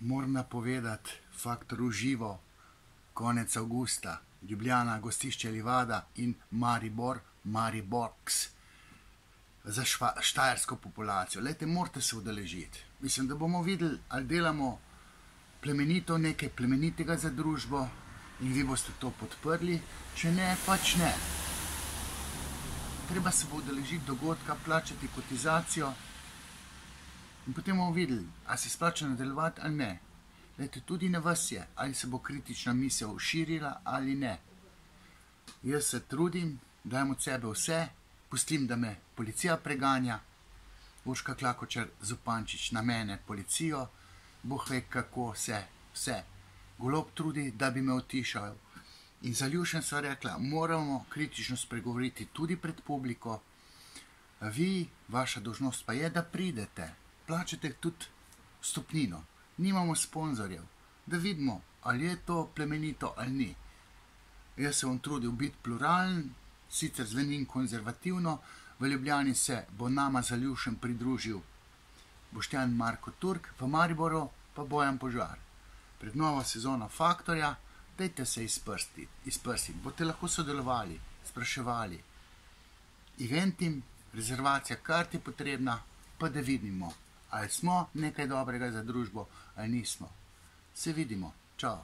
moram napovedati faktor uživo, konec avgusta, Ljubljana, gostišče Livada in Maribor, Mariborks. Za šva, štajersko populacijo, Lejte, morate se udeležiti. Mislim, da bomo videli, ali delamo plemenito, nekaj plemenitega za družbo in vi boste to podprli, če ne, pač ne. Treba se bo udeležiti dogodka, plačati kotizacijo in potem bomo videli, ali se splača nadaljevati ali ne. Lejte, tudi na vas je, ali se bo kritična misel širila ali ne. Jaz se trudim, dajem od sebe vse, pustim, da me policija preganja, Urška Klakočar Zupančič na mene, policijo, boh ve kako vse, vse. Golob trudi, da bi me utišal. In za Ljušen sva rekla, moramo kritično spregovoriti tudi pred publiko. Vi, vaša dožnost pa je, da pridete, plačate tudi stopnino, nimamo sponzorjev, da vidimo, ali je to plemenito ali ni. Jaz se bom trudil biti pluralen, sicer zvenim konzervativno, v Ljubljani se bo nama za Ljušem pridružil Boštjan Marko Turk, v Mariboru pa Bojan Požar. Pred novo sezono Faktorja, dajte se izprsti, izprsti, boste lahko sodelovali, spraševali. Eventim, rezervacija kart je potrebna, pa da vidimo, ali smo nekaj dobrega za družbo ali nismo. Se vidimo, čau.